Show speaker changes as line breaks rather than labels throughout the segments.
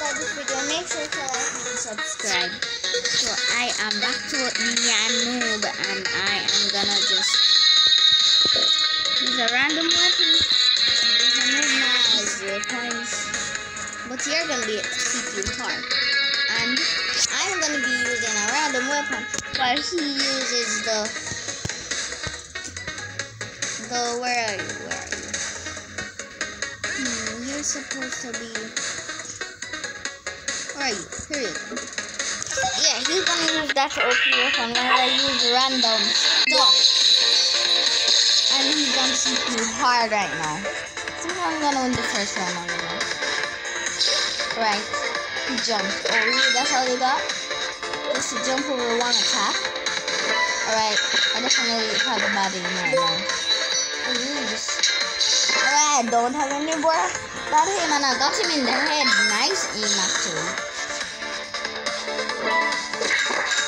this video, make sure to like and subscribe. So I am back to Nia Noob and I am gonna just use a random weapon. There's a noob now as weapons. But you're gonna be you hard. And I'm gonna be using a random weapon while he uses the the where are you? Where are you? Hmm, you're supposed to be you? Here. Yeah, he's gonna use that OP weapon while I'm gonna use random stuff. And he's gonna shoot you hard right now. I think I'm gonna win the first round, I don't. Right. He jumped. Oh, really? That's all he got? Just to jump over one attack? Alright. I definitely have a body in right now. I really just... Alright, don't have any more Got him and I got him in the head. Nice aim, actually.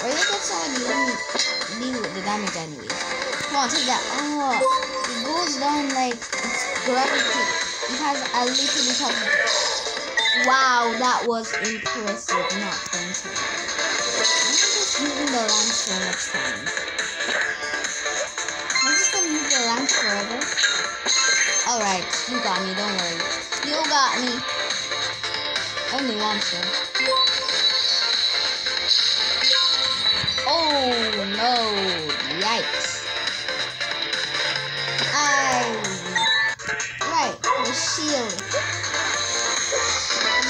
Or you get somebody deal with the damage anyway. Come on, take that. Oh, it goes down like it's gravity. It has a little bit of Wow, that was impressive. Not 20. I'm just using the lance so much time. I'm just gonna use the lance forever. Alright, you got me, don't worry. You got me. Only once though. Oh yikes. I. Right, the shield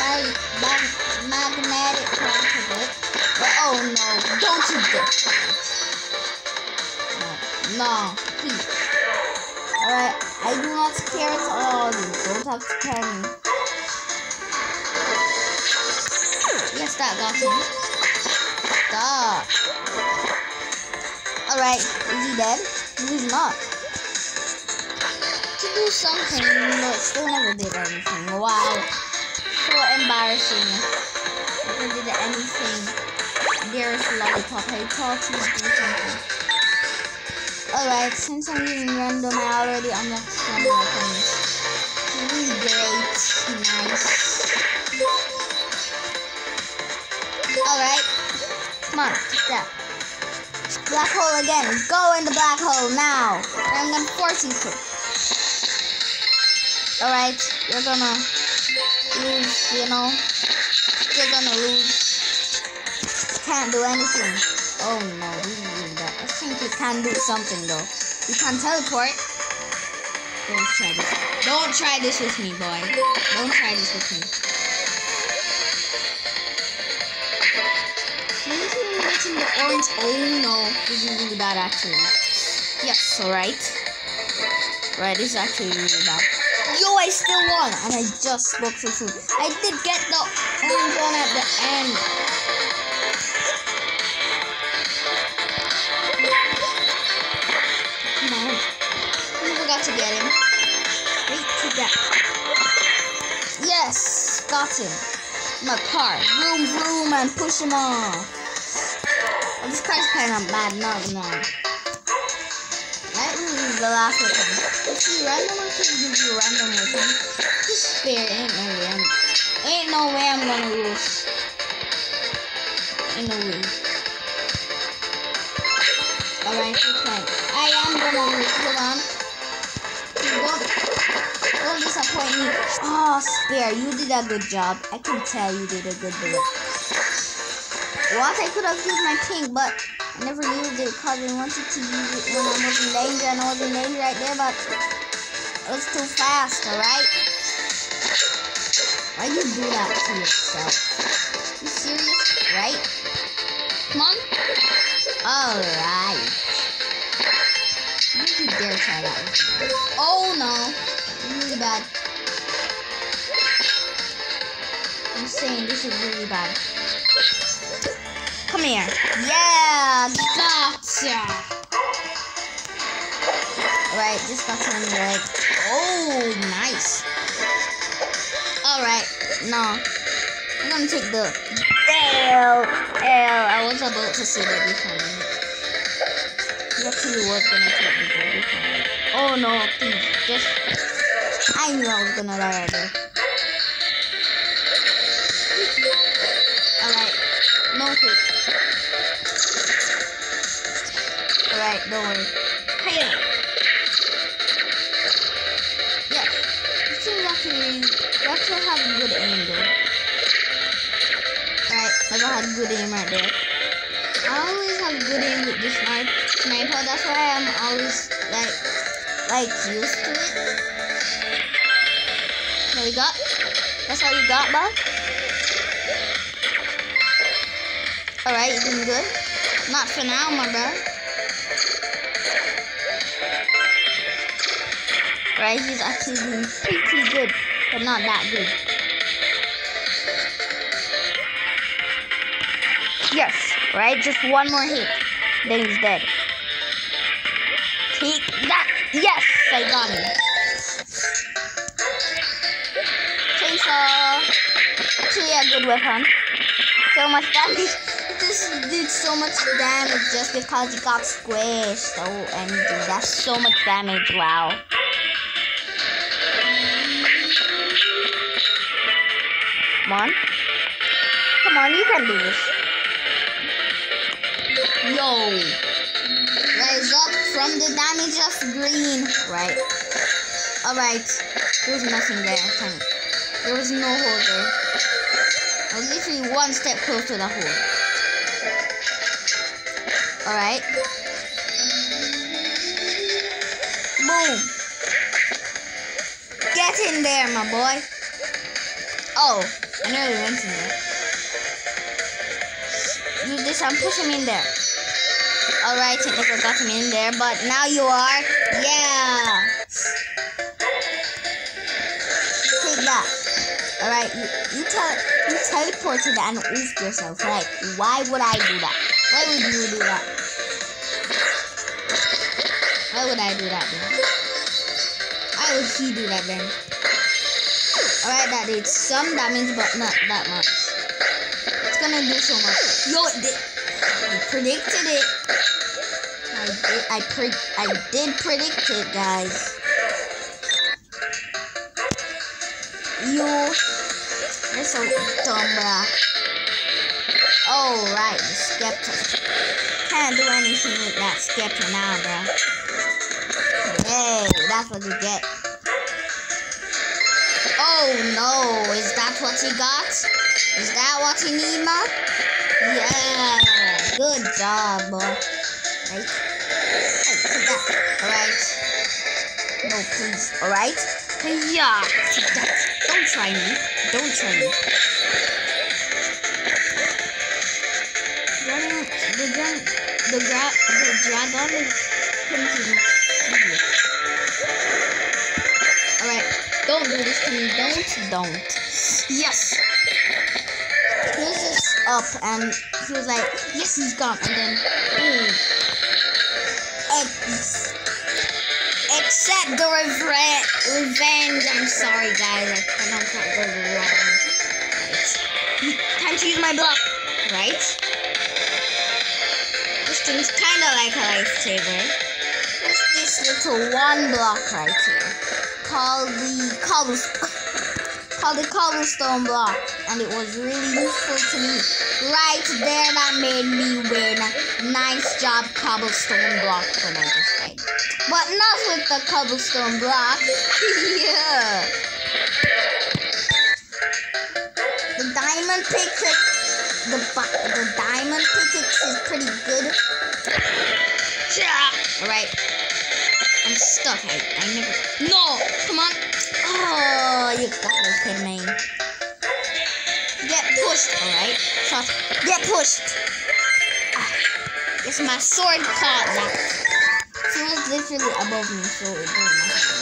my mag magnetic of. But oh no, don't you get No, please. Alright, I do not scare at all. Don't have to scare me. Yes, that got me. Stop. Alright, is he dead? He's not. To do something, but still never did anything. Wow so embarrassing. Never did anything. There's lollipop. I thought would do something. Alright, since I'm using random, I already unlocked some weapons. Really great. Nice. Alright. Come on, that. Black hole again. Go in the black hole now. I'm gonna force you to. Alright, you're gonna lose, you know. You're gonna lose. Can't do anything. Oh no, is really bad. I think you can do something though. You can teleport. Don't try this. Don't try this with me, boy. Don't try this with me. Orange? Oh no, this is really bad actually. Yes, alright. Right, this is actually really bad. Yo, I still won, and I just spoke for food. I did get the orange one at the end. Come on. I forgot to get him. Wait, take that. Yes, got him. My car. Vroom, vroom, and push him off. This car's kind of bad, not no. That is the last weapon. If you random, can give you random weapon. Just spare. Ain't no way. I'm, ain't no way I'm gonna lose. Ain't no way. Alright, okay. I am gonna lose. Hold on. Don't, don't disappoint me. Oh, spare. You did a good job. I can tell you did a good job. What? I could have used my pink, but I never used it because I wanted to use it when I was in danger and I was in danger right there, but it was too fast, alright? Why you do that to yourself? You serious? Right? Come on. Alright. You dare try that. Oh no. Really bad. I'm saying this is really bad. Come here. Yeah, gotcha. Alright, just got the leg. Oh, nice. Alright, no. I'm gonna take the L. L. I was about to say that before. Actually was gonna take the before. Oh no, please. Just. I knew I was gonna die right there. Alright, don't worry. Hiya! Yes. This seems actually, you actually have a good aim though. Alright, I had good aim right there. I always have good aim with this sniper. Sniper, that's why I'm always like, like used to it. What you got? That's all you got, bro? Alright, you doing good? Not for now, my bro. Right, he's actually doing pretty good, but not that good. Yes, right? Just one more hit. Then he's dead. Take that. Yes, I got him. Chainsaw. Actually a good weapon. So much damage. This did so much damage just because he got squished. Oh, and that's so much damage. Wow. Come on. Come on, you can do this. Yo. Rise up from the damage of green. Right. Alright. There's nothing there. There was no hole there. I was literally one step close to the hole. Alright. Boom. Get in there, my boy. Oh, I went in there. Use this and push him in there. Alright, technically got him in there, but now you are. Yeah. Take that. Alright, you, you, tell, you teleported and oofed yourself. Like, why would I do that? Why would you do that? Why would I do that then? Why would he do that then? Alright, that did some damage, but not that much. It's gonna do so much. Yo, it did. I predicted it. I did. I pre. I did predict it, guys. You. You're so dumb, bruh. Oh, right, the Scepter. Can't do anything with that Scepter now, bruh. Hey, that's what you get. Oh no, is that what you got? Is that what you need, ma? Yeah, good job, boy. Right? Oh, hey, take that. Alright. No, please. Alright? Yeah, take that. Don't try me. Don't try me. Running, the dra the the dragon is printing. Don't do this me. Don't. Don't. Yes. Was just up and he was like, yes, he's gone. And then, boom. Ex- Accept the revenge. Revenge. I'm sorry, guys. I pronounced that word wrong. Right. Time to use my block. Right. This thing's kind of like a lifesaver. What's this little one block right here? Called the cobblestone. called the cobblestone block, and it was really useful to me. Right there, that made me win. Nice job, cobblestone block, when I just died. But not with the cobblestone block. yeah. The diamond pickaxe, the the diamond pickaxe is pretty good. Yeah. All right. I'm stuck. I, I never. No! Come on! Oh, you got me, Pinman. Get pushed, alright? Get pushed! Ah. Yes, my sword caught that. She was literally above me, so it didn't matter.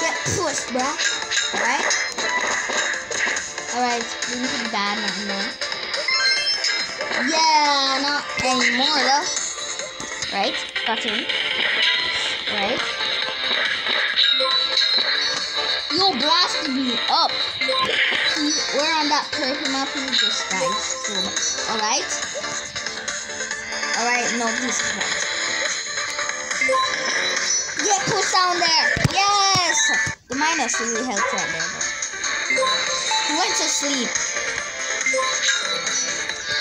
Get pushed, bruh. Alright? Alright, this is bad, not anymore. Yeah, not anymore, though. Right? Him. Right? You blasted me up. We're on that purple map you just died. So, alright? Alright, no, please not. Get pushed down there. Yes! The minus really helped right there, though. He went to sleep.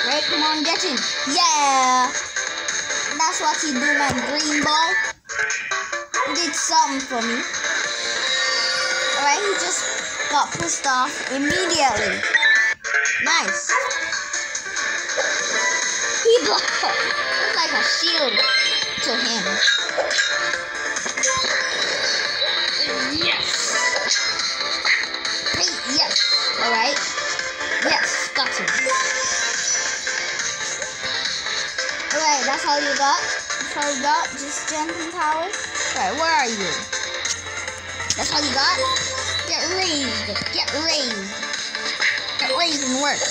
Right, come on, get him. Yeah. That's what he do, my green boy. He did something for me. Alright, he just got pissed off immediately. Nice. He blocked. It's like a shield to him. Alright, that's all you got? That's all you got? Just jumping powers? Alright, where are you? That's all you got? Get raised. Get raised. Get raised and work.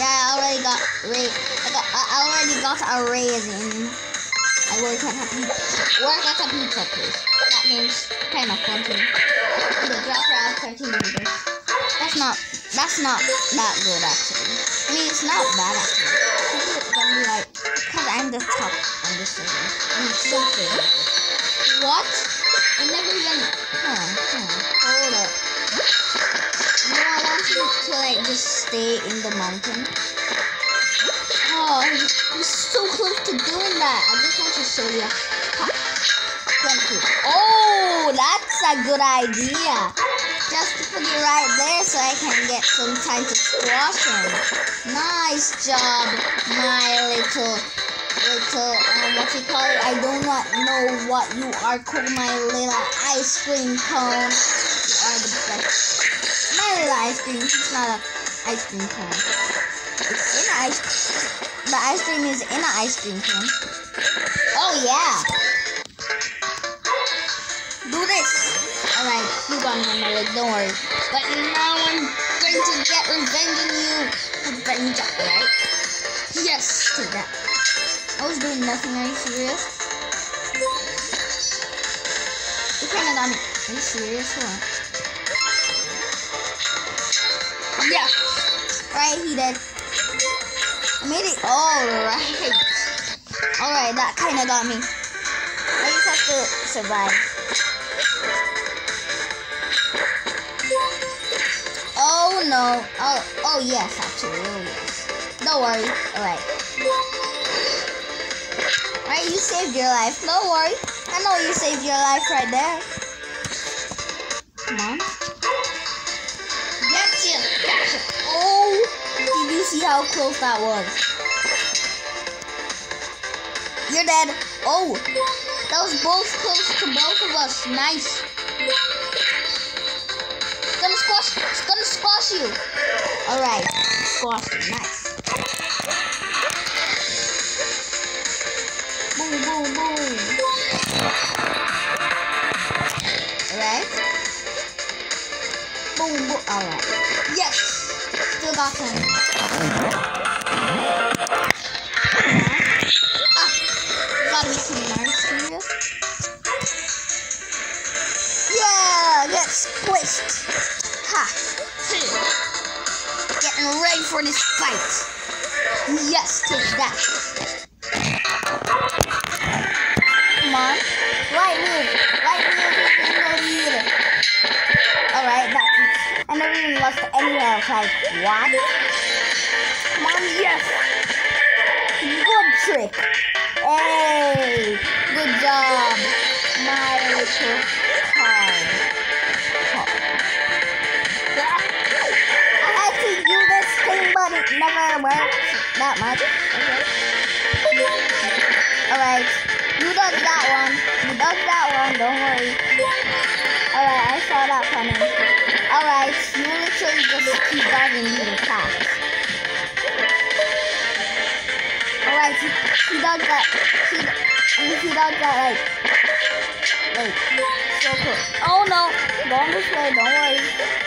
Yeah, I already got raised. I got. I already got a raise in. I work at a pizza. Work at a pizza place. That means kind of fun too. The drop around 13 meters. That's not. That's not that good actually. I mean, it's not bad actually. Are gonna be like, I'm the top on this server. I'm so good. What? I never even. Huh, huh. Hold up. No, I want you to like just stay in the mountain. Oh, I'm so close to doing that. I just want to show you. Thank you. Oh, that's a good idea. Just to put it right there so I can get some time to squash him. Nice job, my little, little, um, what you call it? I do not know what you are called, my little ice cream cone. You are the best. My little ice cream. It's not a ice cream cone. It's in an ice. The ice cream is in an ice cream cone. Oh yeah. Do this. Alright, you got me my leg, don't worry. But now I'm going to get revenge on you. Revenge, right? Yes, take that. I was doing nothing, are you serious? You kinda got me. Are you serious? Yeah. Right, he did. I made it. Alright. Alright, that kinda got me. I just have to survive. Oh no. Oh, oh yes, actually. Oh yes. Don't worry. Alright. You saved your life. Don't worry. I know you saved your life right there. Come on. Gotcha. Gotcha. Oh, did you see how close that was? You're dead. Oh, that was both close to both of us. Nice. It's gonna squash. It's gonna squash you. All right, squash. Nice. Ah, gotta nice, serious. Yeah, get squished. Ha. Getting ready for this fight. What? On, yes. Good trick. Hey, good job, my little card. I had to do this thing, but it never worked that much. Okay. Alright, you dodged that one. You dodged that one, don't worry. Alright, I saw that coming. Alright, just keep dodging these attacks. Alright, he, he does that. He, I mean, he does that like, like, so close. Oh no, going this way, don't worry.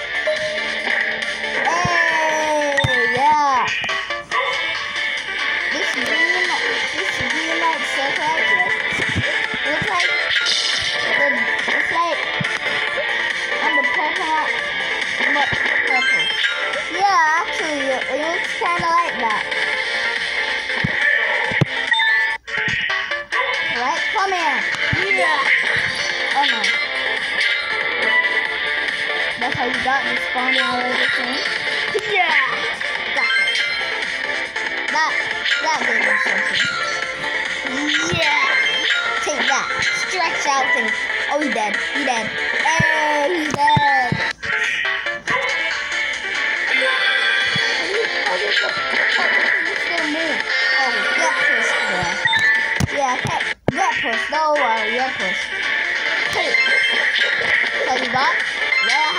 Oh. Yeah, pushed. Hey. I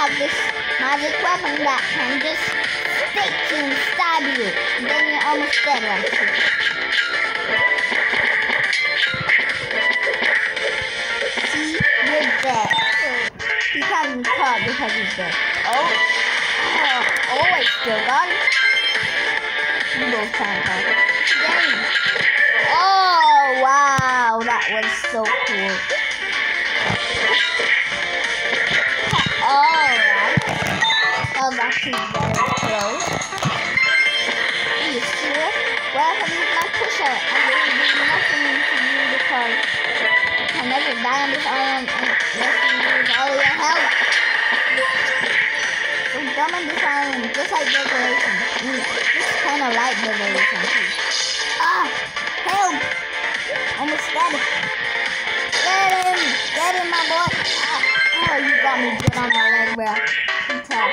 have this magic weapon that can just stick and stab you. Then you're almost dead. See? You're dead. Cut because he's dead. Oh. Oh, oh wait, still it. Both can't cut. Oh, wow. That was so cool. Alright. Was actually very close. Are you serious? Well, I can use my pusher. I really do nothing to you because you can never die on this island unless you use all your health. So dumb on this island, just like Decoration. Mm, kind of like Decoration too. Ah! Help! Almost dead. Get him! Get him, my boy! Ah. Oh, you got me good on my leg, bro. Good tell.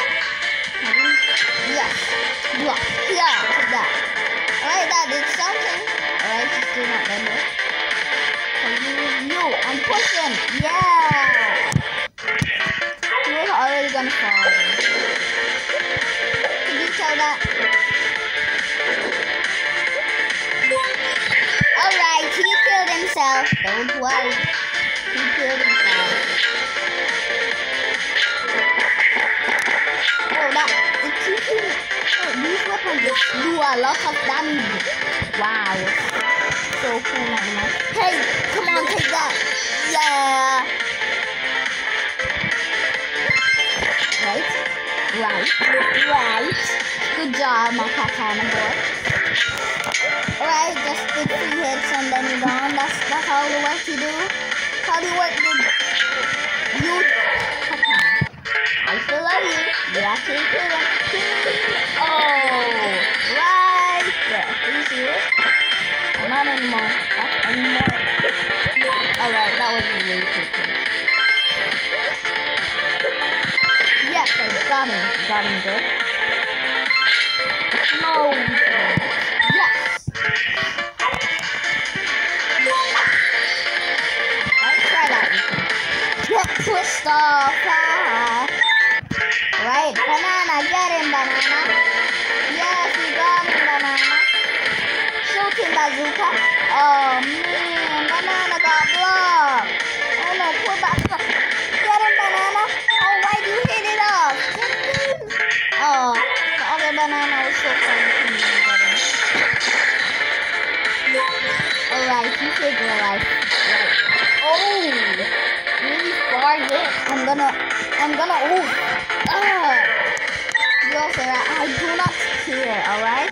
Yes. Block. Yeah, take that. Alright, that did something. Alright, she's still not dead though. You, you, and push him. Yeah. Don't worry. He killed himself. Oh, that keeps you. Oh, these weapons just do a lot of damage. Wow, so cool, man. Hey, come on, take that. Yeah. Right, right, right. Good job, my katana boy. Alright, just did three hits and then you're gone. That's that's how the work you do. How do you work did you? I still love you. You actually killed. Oh, right there. Are you serious? Oh, not anymore. Not anymore. Alright, that was really cool. Yes, I got him. Got him good. No. Ah. Right, banana, get him, banana. Yes, you got him, banana. Shoot him, bazooka. Oh gonna, I'm gonna, oh. Ah. You also, I do not care, alright?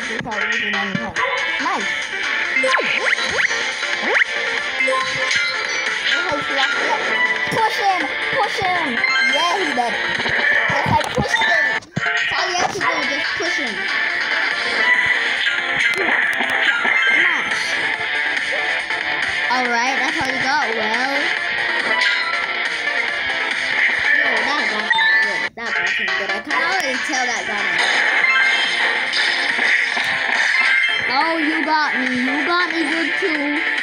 Survived without losing any health. Nice. Oh. Push him! Push him! Yeah, he did. You got me. Good too.